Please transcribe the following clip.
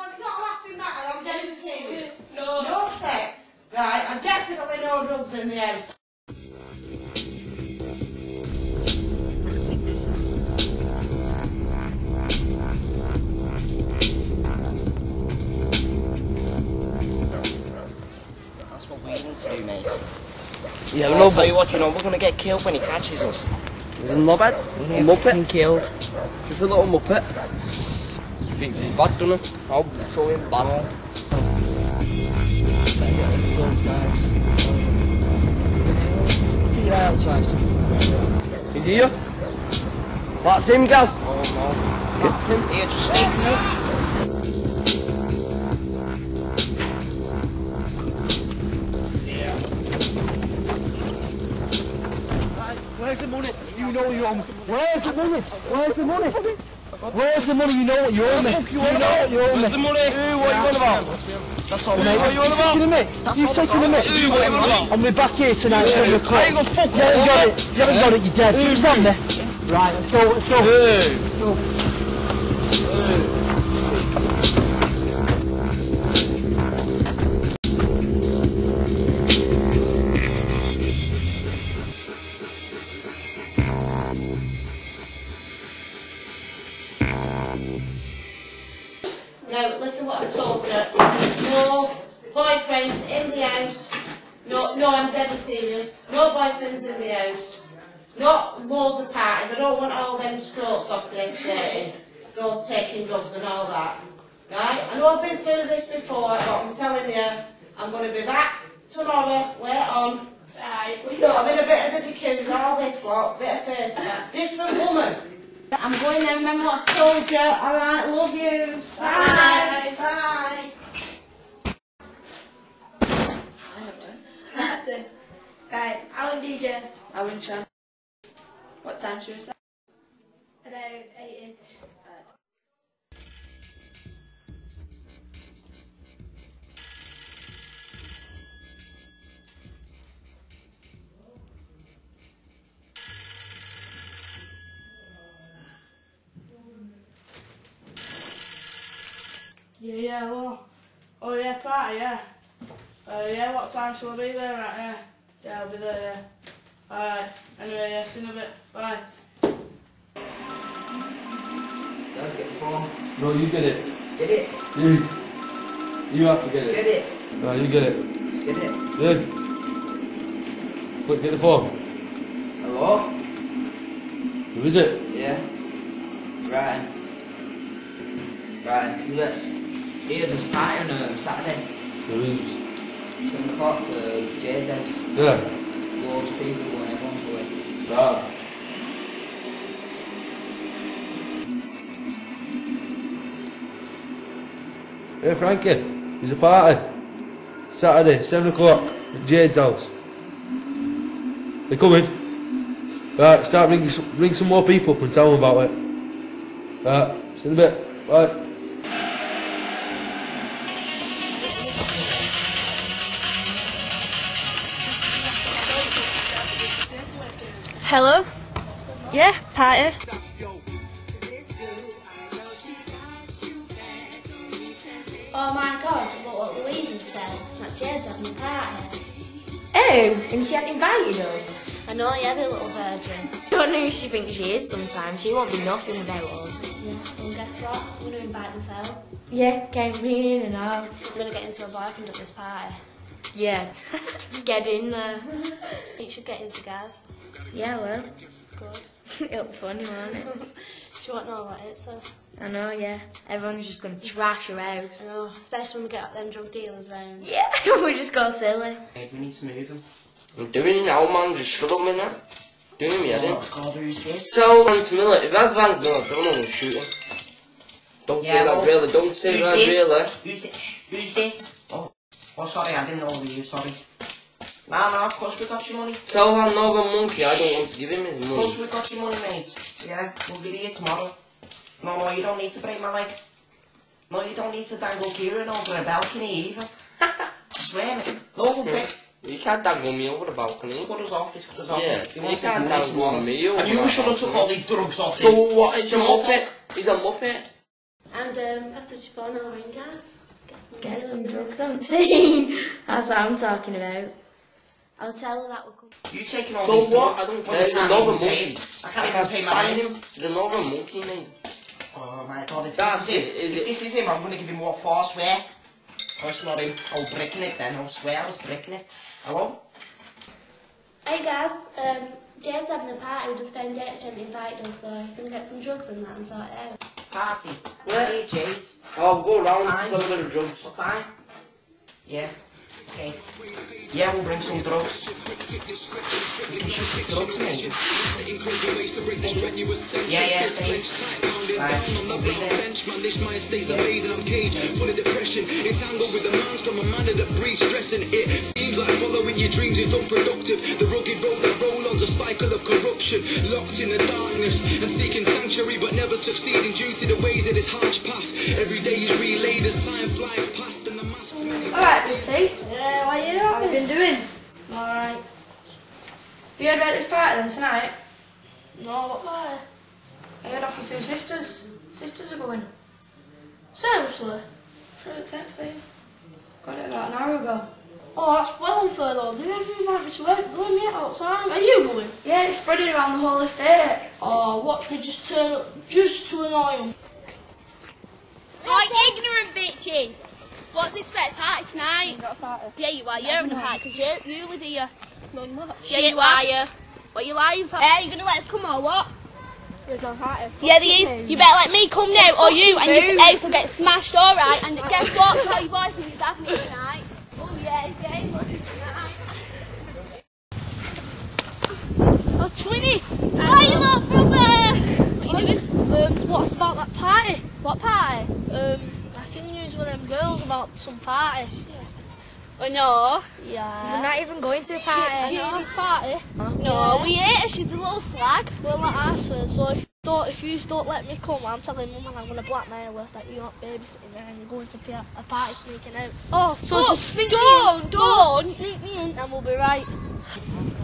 No, it's not a laughing matter. I'm dead serious. No. No sex. Right, and definitely no drugs in the house. That's what we need to do, mate. Yeah, I'll no, tell you what, you know, we're going to get killed when he catches us. There's a knobhead, a muppet. killed. There's a little muppet. He he's he? I'll show him outside. He's here. That's him, Gaz. That's him. Just. Where's the money? You know you owe me. Where's the money? Where's the money? Where's the money? You know what you owe me. You know what you owe me. Where's the money? Who, what are you on about? That's all, mate. What are you on You about? taking a mic? You're taking a mic? Who, what are you on about? I'm back here tonight at 7 o'clock. I ain't gonna fuck You haven't got it. You haven't got it. You're dead. Just on me. Right, let's go. Let's go. Hey. Now, No boyfriends in the house. No, no, I'm dead serious. No boyfriends in the house. Not loads of parties. I don't want all them scroats off the estate. Those taking drugs and all that. Right? I know I've been through this before, but I'm telling you, I'm going to be back tomorrow. Wait on. Right. I've been a bit of the jacuzzi, all this lot, bit of face. Different woman. I'm going there, remember what I told you. Alright, love you. Bye. Bye. That's it. Right, Alan DJ. Alan Chan. What time should we start? About eight-ish. Yeah, yeah, hello. Oh yeah, party, yeah. Uh, yeah, what time shall I be there? Right, yeah. Yeah, I'll be there, yeah. Alright, anyway, yeah, see you in a bit. Bye. Guys, get the phone. No, you get it. Get it. You. You have to get Just it. get it. No, you get it. Just get it. Yeah. Quick, get the phone. Hello? Who is it? Yeah. Right. Right, see that. Here, there's a party on uh, Saturday. Who's? 7 o'clock, uh, Jade's house. Yeah. Loads of people Hey Frankie, there's a party. Saturday, 7 o'clock at Jade's house. They coming? Right, start ringing, ring some more people up and tell them about it. Right, see you in a bit. Bye. Hello? Yeah, party. Oh my god, look what Louise has said. That Jade's having a party. Oh, and she hadn't invited us. I know, yeah, the little virgin. Don't know who she thinks she is sometimes. She won't be nothing without us. Yeah, and guess what? I'm going to invite myself. Yeah, came in and out. I'm going to get into a boyfriend at this party. Yeah. Get in there. You should get into Gaz. Yeah, well. Good. It'll be funny, won't it? She won't know about it, so. I know, yeah. Everyone's just gonna trash her I house. know, especially when we get them drug dealers round. Yeah, we just go silly. Hey, we need to move him. I'm doing it now, man. Just shut up, minute. Doing me, I didn't. Oh god, who's this? So, Vance Miller. If that's Vance Miller, tell him I'm gonna shoot him. Don't Yeah, say that really. Don't say that this? really. Who's this? Shh, Who's this? Oh, oh, sorry, I didn't know you, sorry. Nah, nah, of course we got your money. Tell that Northern monkey I don't want to give him his money. Of course we got your money, mate. Yeah, we'll give it you it tomorrow. No, no, you don't need to break my legs. No, you don't need to dangle Kieran over a balcony either. I swear, mate. No, we'll pick. You can't dangle me over the balcony. He's cut us off, he's cut us off. Yeah, He you wants can't dangle me over And you should have took all these drugs off So him. what? He's a It's your muppet. He's a muppet. And um, pass it your phone, I'll ring Gaz. Get some, Get some drugs on scene. That's what I'm talking about. I'll tell her that we'll come. You taking all So these what? drugs? I don't when care. I can't Another even pay. monkey. I can't even pay my stand rent. him. There's another monkey, mate. Oh my god, if That's this is it, him, is if it? this is him, I'm gonna give him what for, I swear. Oh, it's not him. I'll bricking it then, I'll swear I was bricking it. Hello? Hey guys, um, Jade's having a party. We just found out she hadn't invited us, so you're going to get some drugs and that and sort it out. Party. Where? Hey, Jades. I'll go around Time. and sell a bit of drugs. What time? Yeah. Okay. Yeah, we'll bring some drugs. You can shoot drugs, mate. Yeah, yeah, safe. This stays amazing, I'm caged, of depression. Entangled with the minds from a manner that breeds stress, and it seems like following your dreams is unproductive. The rugged road that roll on's a cycle of corruption, locked in the darkness and seeking sanctuary, but never succeeding due to the ways of this harsh path. Every day is relayed as time flies past, the. Alright, BT. Yeah, what you How have you been doing? Alright. Have You heard about this party then tonight? No, what party? I heard off your two sisters. Sisters are going. Seriously? Sure, the text you. Got it about an hour ago. Oh, that's well unfair though. They never invite me to it. They let me out all the time. Are you going? Yeah, it's spreading around the whole estate. Oh, watch me just turn up just to annoy them. Right, ignorant bitches! What's this better party tonight? Not a party. Yeah, you are. You're having a party because you, you live here. No, I'm not. Yeah, you are. What are you lying for? Eh, hey, you going to let us come or what? There's no party. Yeah, there is. You better let me come now, or you, and your house will get smashed, alright? And guess what? Tell your boyfriend he's having it tonight. Oh, yeah, he's getting lucky tonight. Oh, Twinny! Hi, you little brother! What are you doing? Um, what's about that party? What party? I seen you with them girls about some party. Oh, no. Yeah. We're not even going to the J- party. Janie's party. No, we hate her. She's a little slag. Well, like I said, so if you don't, if you don't let me come, I'm telling mum and I'm gonna blackmail her that you're not babysitting her and you're going to pa- a party sneaking out. Oh, So oh, just sneak don't, me in. don't. Sneak me in and we'll be right.